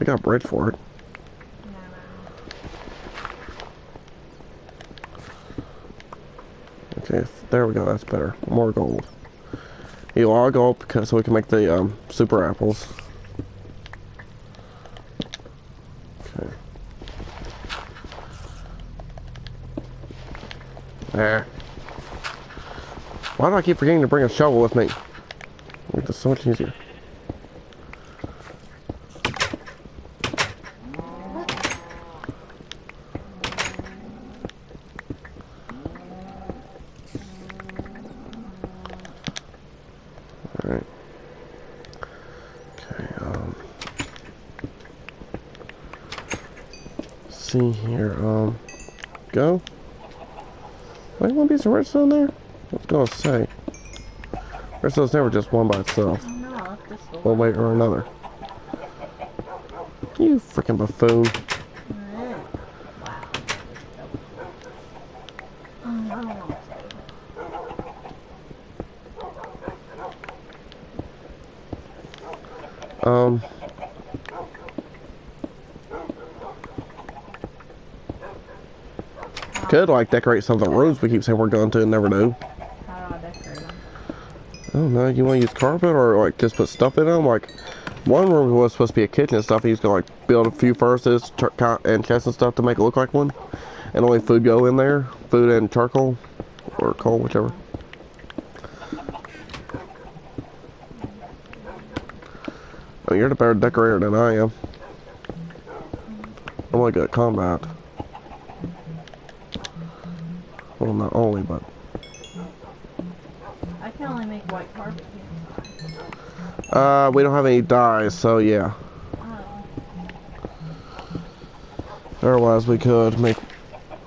I got bread for it. Okay, there we go. That's better. More gold. You log gold because so we can make the um, super apples. Okay. There. Why do I keep forgetting to bring a shovel with me? This so much easier. Alright. Okay, um. See here, um. Go. One piece redstone there? I was gonna say. Redstone's never just one by itself. No. One way or another. You freaking buffoon. Alright. Wow. Um, I don't know what to do. Um. Could like decorate some of the rooms we keep saying we're going to and never do. How do I don't know. You want to use carpet or like just put stuff in them? Like one room was supposed to be a kitchen and stuff. He's gonna like build a few furnaces and chests and stuff to make it look like one, and only food go in there, food and charcoal or coal, whichever. Oh, you're the better decorator than I am. I'm good at combat. Well, not only, but I can only make white carpet here. uh, we don't have any dyes, so yeah. Oh. Otherwise, we could make.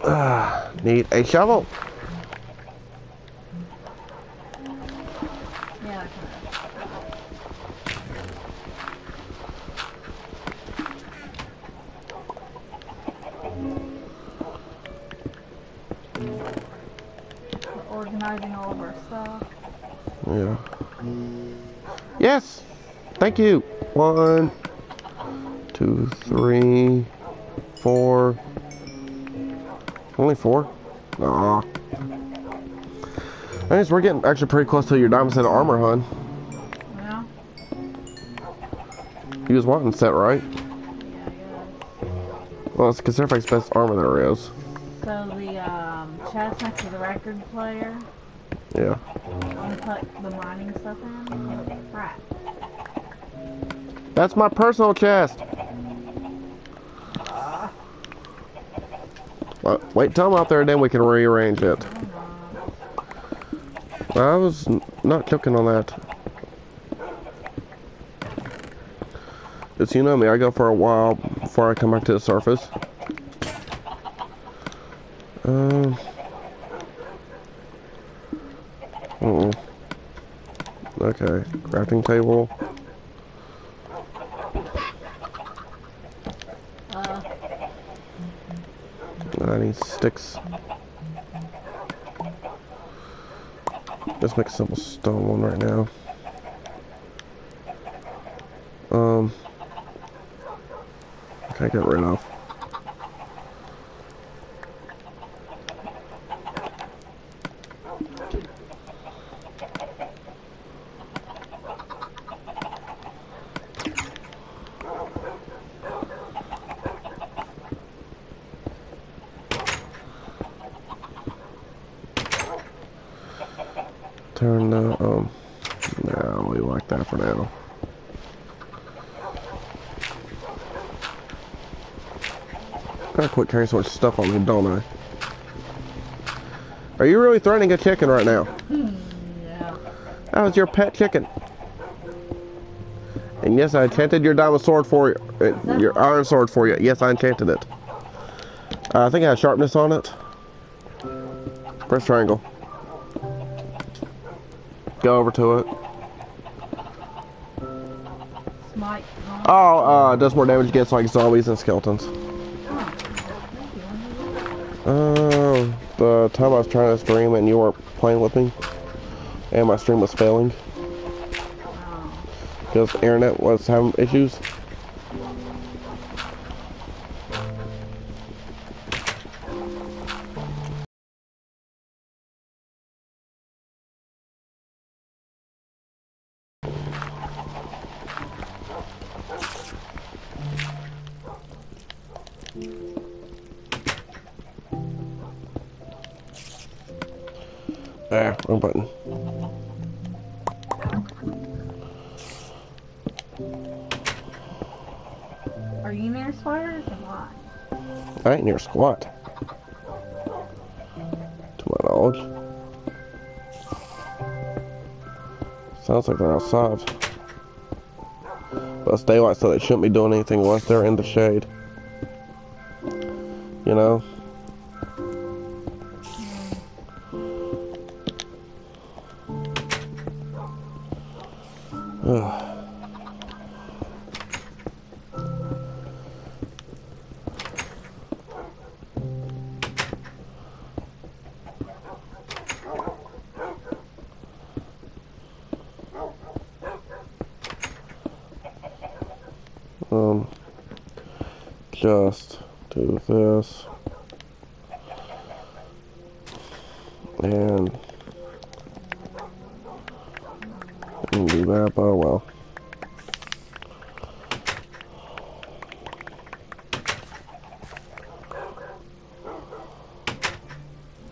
Uh, need a shovel. Yeah, I can. Organizing all of our stuff. Yeah. Yes. Thank you. One, two, three, four. Only four? Aw. Anyways, we're getting actually pretty close to your diamond set of armor, hun. Well, You was wanting set, right? yeah, I guess. Well, it's because everybody's best armor there is. So the um, chest next to the record player, Yeah. I'm put the mining stuff in. Crap. That's my personal chest. Well, wait till I'm out there, and then we can rearrange it. I was not joking on that. Just you know me, I go for a while before I come back to the surface. Um. Uh Okay, crafting table. Uh, I need sticks. Let's make a simple stone one right now. Um, okay, get rid of. Turn the, um, no, we like that for now. Gotta quit carrying so much stuff on me, don't I? Are you really threatening a chicken right now? yeah. That was your pet chicken. And yes, I enchanted your diamond sword for you. Uh, your iron sword for you. Yes, I enchanted it. Uh, I think I have sharpness on it. Press triangle. Go over to it. Smite. Oh, Oh, uh, does more damage against like zombies and skeletons. Uh, the time I was trying to stream and you weren't playing with me, and my stream was failing because internet was having issues. Ah, wrong button. Are you near spiders or what? I ain't near squat. To my knowledge. Sounds like they're outside. But it's daylight, so they shouldn't be doing anything once they're in the shade. You know? Just do this. And, do that, oh well.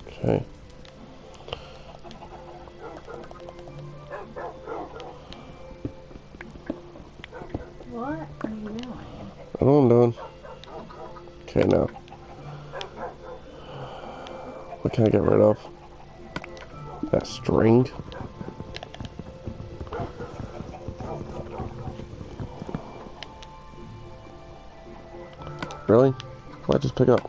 Okay. What can I get rid of? That string. Really? Why'd just pick up?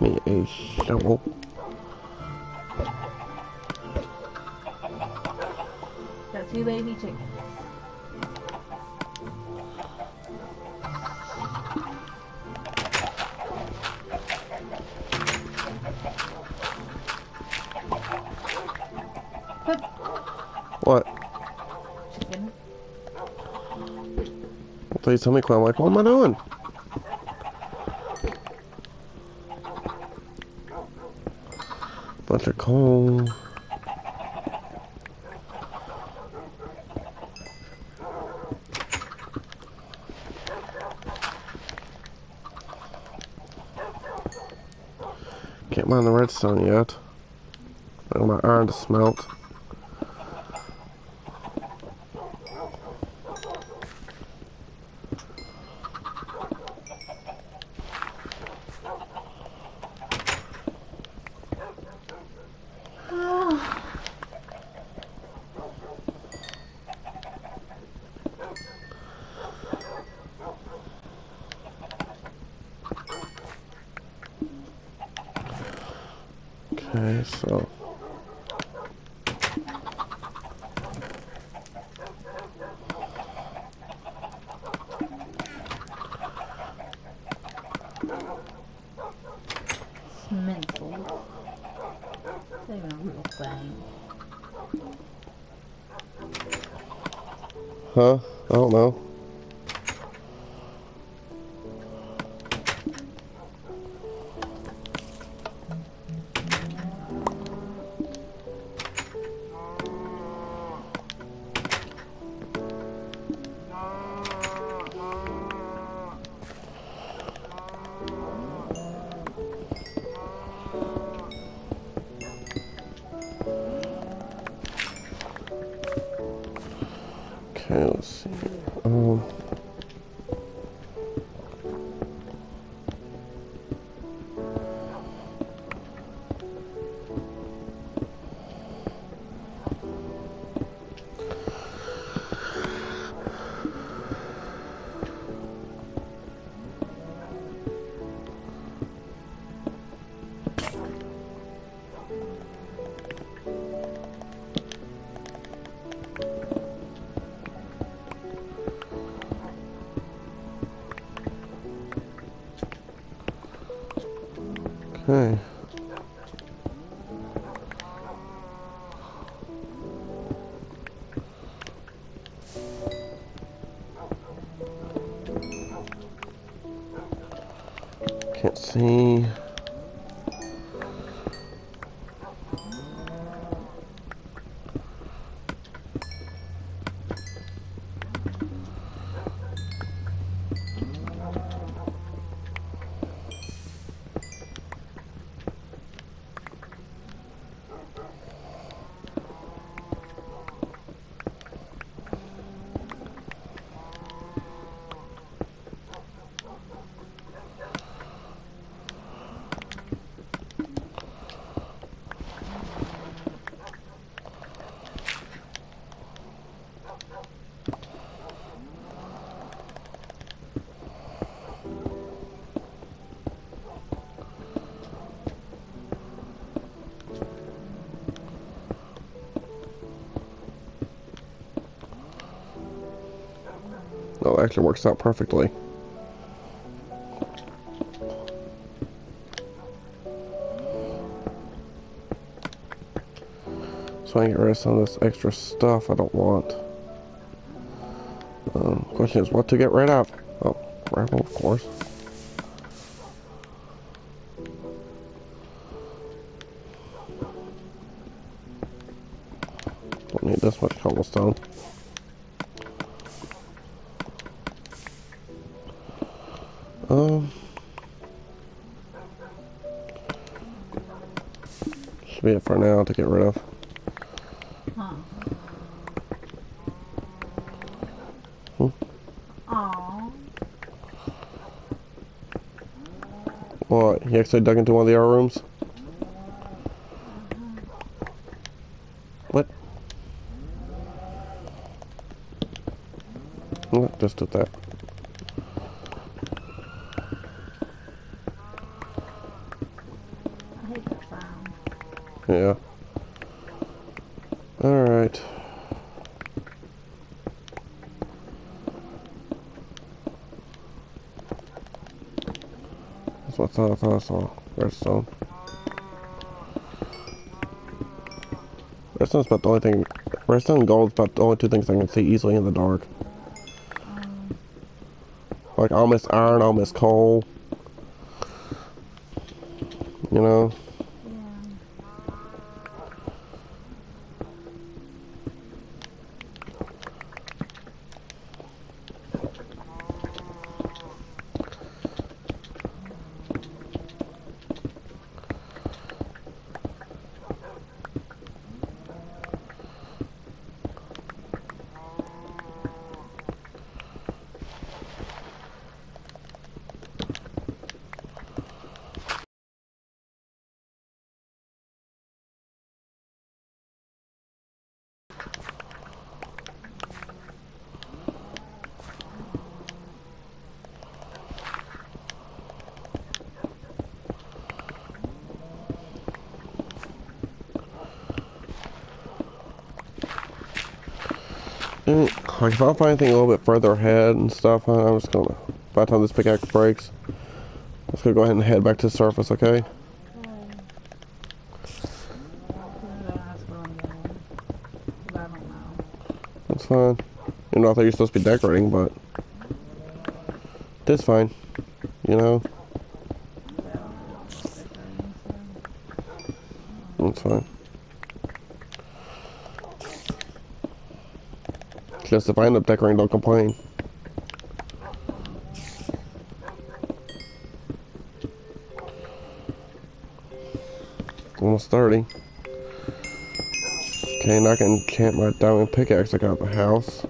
Me a shovel. Got two baby chickens. What? Chicken. Please tell me, Quinn. Like, what am I doing? Of coal. Can't mine the redstone yet. I my iron to smelt. Okay, so. A real thing. Huh? I don't know. Okay, Can't see. It actually works out perfectly. So I can get rid of some of this extra stuff I don't want. Um, question is what to get rid of? Oh, gravel, of course. Don't need this much cobblestone. It for now to get rid of. Huh. Hmm. Aw. What? He actually dug into one of the other rooms? What? No, just did that. I hate that sound. Yeah. Alright. Thought I saw. Redstone. Redstone's about the only thing. Redstone and gold's about the only two things I can see easily in the dark. Like, I'll miss iron, I'll miss coal. You know? yeah. Mm, Like, if I find anything a little bit further ahead and stuff, I'm just gonna, by the time this pickaxe breaks, gonna go ahead and head back to the surface, okay? That's fine. You know, I thought you were supposed to be decorating, but that's fine. You know, that's fine. Just if I end up decorating, don't complain. Almost 30. Okay, now I can enchant my diamond pickaxe I got the house.